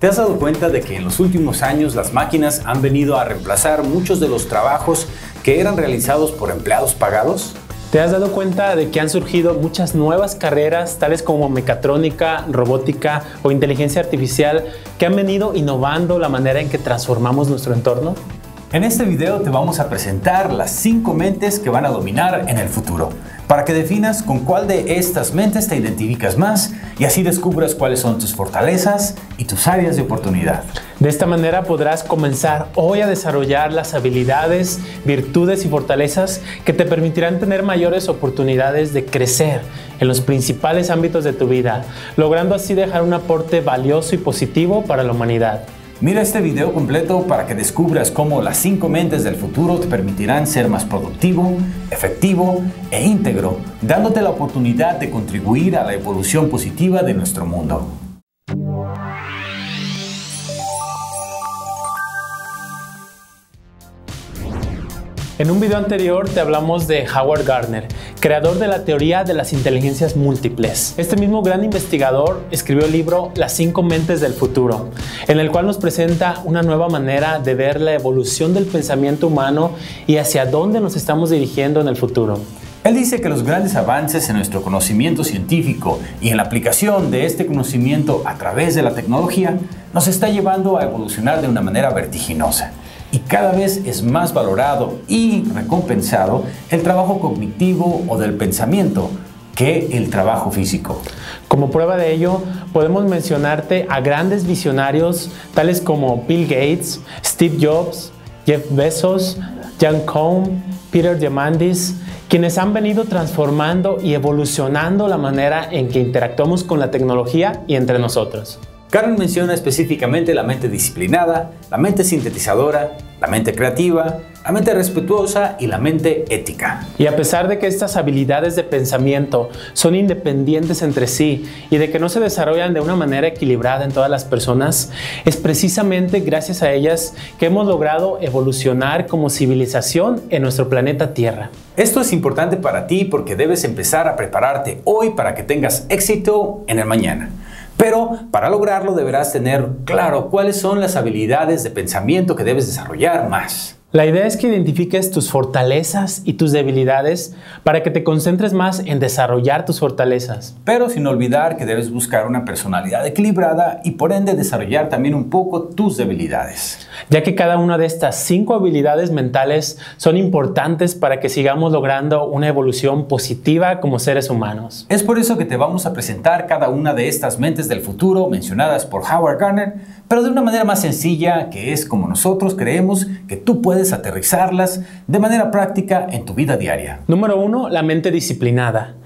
¿Te has dado cuenta de que en los últimos años las máquinas han venido a reemplazar muchos de los trabajos que eran realizados por empleados pagados? ¿Te has dado cuenta de que han surgido muchas nuevas carreras, tales como mecatrónica, robótica o inteligencia artificial, que han venido innovando la manera en que transformamos nuestro entorno? En este video te vamos a presentar las 5 mentes que van a dominar en el futuro, para que definas con cuál de estas mentes te identificas más y así descubras cuáles son tus fortalezas y tus áreas de oportunidad. De esta manera podrás comenzar hoy a desarrollar las habilidades, virtudes y fortalezas que te permitirán tener mayores oportunidades de crecer en los principales ámbitos de tu vida, logrando así dejar un aporte valioso y positivo para la humanidad. Mira este video completo para que descubras cómo las 5 mentes del futuro te permitirán ser más productivo, efectivo e íntegro, dándote la oportunidad de contribuir a la evolución positiva de nuestro mundo. En un video anterior te hablamos de Howard Gardner, creador de la teoría de las inteligencias múltiples. Este mismo gran investigador escribió el libro Las cinco mentes del futuro, en el cual nos presenta una nueva manera de ver la evolución del pensamiento humano y hacia dónde nos estamos dirigiendo en el futuro. Él dice que los grandes avances en nuestro conocimiento científico y en la aplicación de este conocimiento a través de la tecnología nos está llevando a evolucionar de una manera vertiginosa y cada vez es más valorado y recompensado el trabajo cognitivo o del pensamiento que el trabajo físico. Como prueba de ello, podemos mencionarte a grandes visionarios tales como Bill Gates, Steve Jobs, Jeff Bezos, Jan Cohn, Peter Diamandis, quienes han venido transformando y evolucionando la manera en que interactuamos con la tecnología y entre nosotros. Karen menciona específicamente la mente disciplinada, la mente sintetizadora, la mente creativa, la mente respetuosa y la mente ética. Y a pesar de que estas habilidades de pensamiento son independientes entre sí y de que no se desarrollan de una manera equilibrada en todas las personas, es precisamente gracias a ellas que hemos logrado evolucionar como civilización en nuestro planeta Tierra. Esto es importante para ti porque debes empezar a prepararte hoy para que tengas éxito en el mañana. Pero para lograrlo deberás tener claro cuáles son las habilidades de pensamiento que debes desarrollar más. La idea es que identifiques tus fortalezas y tus debilidades para que te concentres más en desarrollar tus fortalezas. Pero sin olvidar que debes buscar una personalidad equilibrada y por ende desarrollar también un poco tus debilidades. Ya que cada una de estas cinco habilidades mentales son importantes para que sigamos logrando una evolución positiva como seres humanos. Es por eso que te vamos a presentar cada una de estas mentes del futuro mencionadas por Howard Gardner pero de una manera más sencilla, que es como nosotros creemos que tú puedes aterrizarlas de manera práctica en tu vida diaria. Número uno, la mente disciplinada.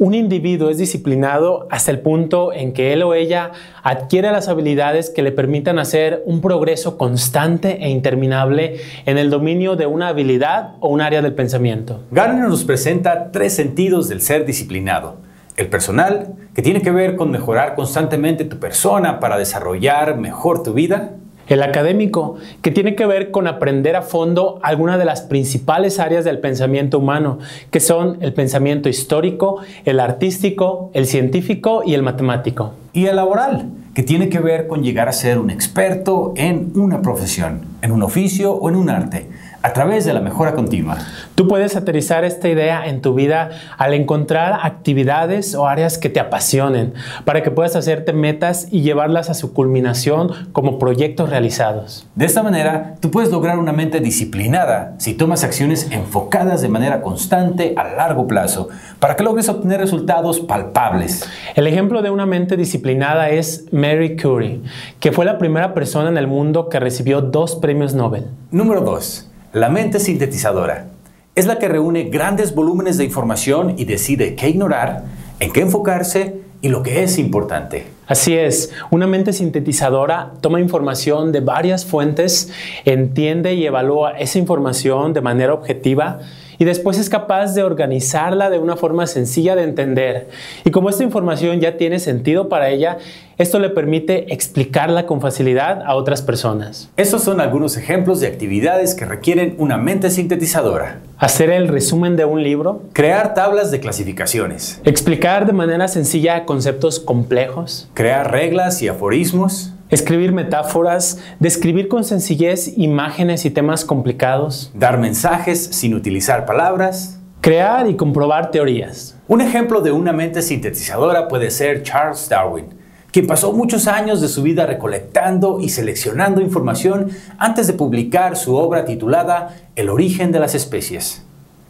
Un individuo es disciplinado hasta el punto en que él o ella adquiere las habilidades que le permitan hacer un progreso constante e interminable en el dominio de una habilidad o un área del pensamiento. Garner nos presenta tres sentidos del ser disciplinado el personal, que tiene que ver con mejorar constantemente tu persona para desarrollar mejor tu vida. El académico, que tiene que ver con aprender a fondo algunas de las principales áreas del pensamiento humano, que son el pensamiento histórico, el artístico, el científico y el matemático. Y el laboral, que tiene que ver con llegar a ser un experto en una profesión, en un oficio o en un arte a través de la mejora continua. Tú puedes aterrizar esta idea en tu vida al encontrar actividades o áreas que te apasionen para que puedas hacerte metas y llevarlas a su culminación como proyectos realizados. De esta manera, tú puedes lograr una mente disciplinada si tomas acciones enfocadas de manera constante a largo plazo para que logres obtener resultados palpables. El ejemplo de una mente disciplinada es Mary Curie, que fue la primera persona en el mundo que recibió dos premios Nobel. Número 2. La mente sintetizadora es la que reúne grandes volúmenes de información y decide qué ignorar, en qué enfocarse y lo que es importante. Así es, una mente sintetizadora toma información de varias fuentes, entiende y evalúa esa información de manera objetiva y después es capaz de organizarla de una forma sencilla de entender. Y como esta información ya tiene sentido para ella, esto le permite explicarla con facilidad a otras personas. Estos son algunos ejemplos de actividades que requieren una mente sintetizadora. Hacer el resumen de un libro. Crear tablas de clasificaciones. Explicar de manera sencilla conceptos complejos. Crear reglas y aforismos Escribir metáforas, describir con sencillez imágenes y temas complicados. Dar mensajes sin utilizar palabras. Crear y comprobar teorías. Un ejemplo de una mente sintetizadora puede ser Charles Darwin, quien pasó muchos años de su vida recolectando y seleccionando información antes de publicar su obra titulada El origen de las especies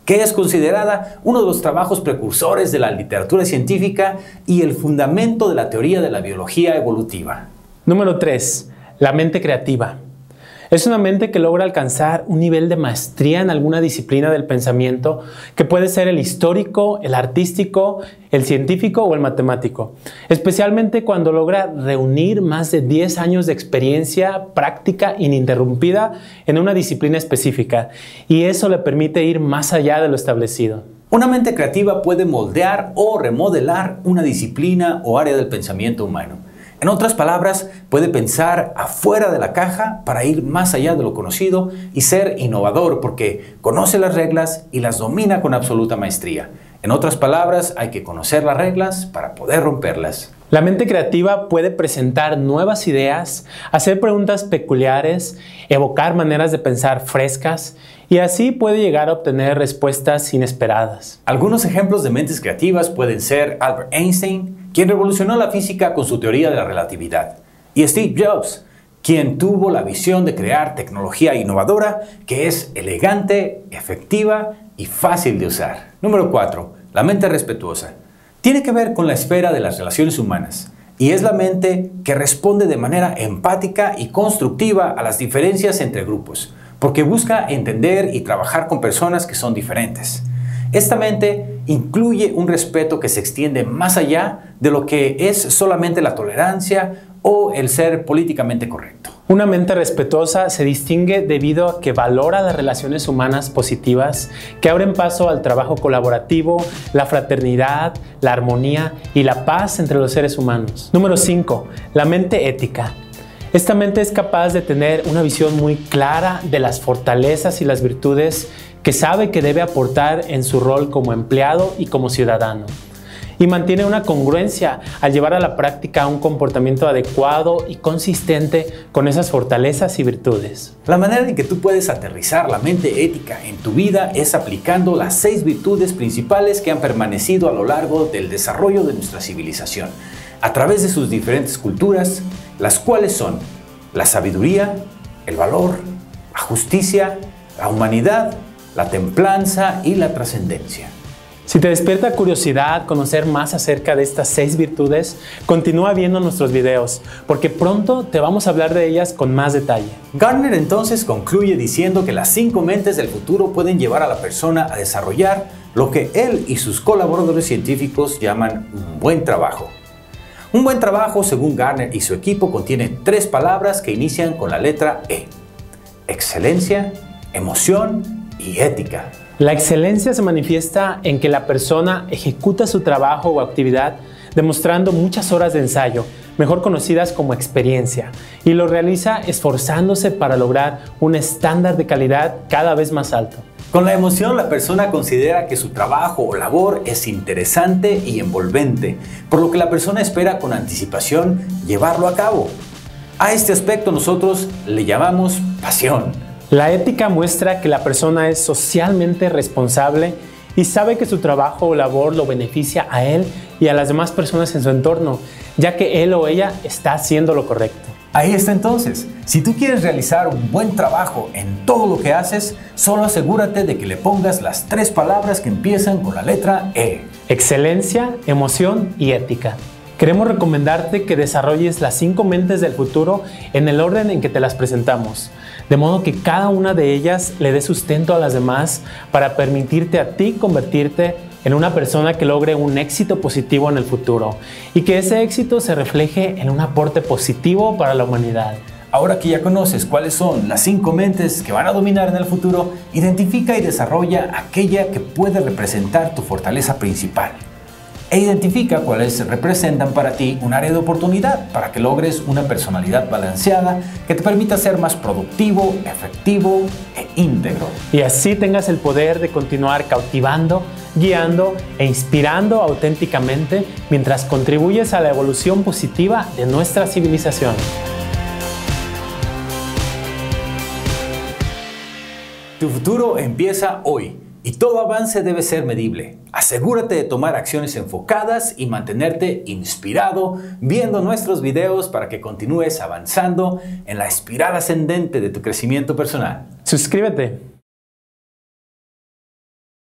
que es considerada uno de los trabajos precursores de la literatura científica y el fundamento de la teoría de la biología evolutiva. Número 3. La mente creativa. Es una mente que logra alcanzar un nivel de maestría en alguna disciplina del pensamiento, que puede ser el histórico, el artístico, el científico o el matemático, especialmente cuando logra reunir más de 10 años de experiencia práctica ininterrumpida en una disciplina específica, y eso le permite ir más allá de lo establecido. Una mente creativa puede moldear o remodelar una disciplina o área del pensamiento humano. En otras palabras, puede pensar afuera de la caja para ir más allá de lo conocido y ser innovador porque conoce las reglas y las domina con absoluta maestría. En otras palabras, hay que conocer las reglas para poder romperlas. La mente creativa puede presentar nuevas ideas, hacer preguntas peculiares, evocar maneras de pensar frescas y así puede llegar a obtener respuestas inesperadas. Algunos ejemplos de mentes creativas pueden ser Albert Einstein, quien revolucionó la física con su teoría de la relatividad, y Steve Jobs, quien tuvo la visión de crear tecnología innovadora que es elegante, efectiva y fácil de usar. Número 4. La mente respetuosa. Tiene que ver con la esfera de las relaciones humanas y es la mente que responde de manera empática y constructiva a las diferencias entre grupos, porque busca entender y trabajar con personas que son diferentes. Esta mente incluye un respeto que se extiende más allá de lo que es solamente la tolerancia o el ser políticamente correcto. Una mente respetuosa se distingue debido a que valora las relaciones humanas positivas que abren paso al trabajo colaborativo, la fraternidad, la armonía y la paz entre los seres humanos. Número 5. La mente ética. Esta mente es capaz de tener una visión muy clara de las fortalezas y las virtudes que sabe que debe aportar en su rol como empleado y como ciudadano. Y mantiene una congruencia al llevar a la práctica un comportamiento adecuado y consistente con esas fortalezas y virtudes. La manera en que tú puedes aterrizar la mente ética en tu vida es aplicando las seis virtudes principales que han permanecido a lo largo del desarrollo de nuestra civilización, a través de sus diferentes culturas, las cuales son la sabiduría, el valor, la justicia, la humanidad, la templanza y la trascendencia. Si te despierta curiosidad conocer más acerca de estas seis virtudes, continúa viendo nuestros videos, porque pronto te vamos a hablar de ellas con más detalle. Garner entonces concluye diciendo que las cinco mentes del futuro pueden llevar a la persona a desarrollar lo que él y sus colaboradores científicos llaman un buen trabajo. Un buen trabajo, según Garner y su equipo, contiene tres palabras que inician con la letra E. Excelencia, emoción y ética. La excelencia se manifiesta en que la persona ejecuta su trabajo o actividad demostrando muchas horas de ensayo, mejor conocidas como experiencia, y lo realiza esforzándose para lograr un estándar de calidad cada vez más alto. Con la emoción, la persona considera que su trabajo o labor es interesante y envolvente, por lo que la persona espera con anticipación llevarlo a cabo. A este aspecto nosotros le llamamos pasión. La ética muestra que la persona es socialmente responsable y sabe que su trabajo o labor lo beneficia a él y a las demás personas en su entorno, ya que él o ella está haciendo lo correcto. Ahí está entonces. Si tú quieres realizar un buen trabajo en todo lo que haces, solo asegúrate de que le pongas las tres palabras que empiezan con la letra E. Excelencia, emoción y ética. Queremos recomendarte que desarrolles las cinco mentes del futuro en el orden en que te las presentamos, de modo que cada una de ellas le dé sustento a las demás para permitirte a ti convertirte en una persona que logre un éxito positivo en el futuro y que ese éxito se refleje en un aporte positivo para la humanidad. Ahora que ya conoces cuáles son las cinco mentes que van a dominar en el futuro, identifica y desarrolla aquella que puede representar tu fortaleza principal e identifica cuáles representan para ti un área de oportunidad para que logres una personalidad balanceada que te permita ser más productivo, efectivo e íntegro. Y así tengas el poder de continuar cautivando, guiando e inspirando auténticamente mientras contribuyes a la evolución positiva de nuestra civilización. Tu futuro empieza hoy y todo avance debe ser medible. Asegúrate de tomar acciones enfocadas y mantenerte inspirado viendo nuestros videos para que continúes avanzando en la espiral ascendente de tu crecimiento personal. Suscríbete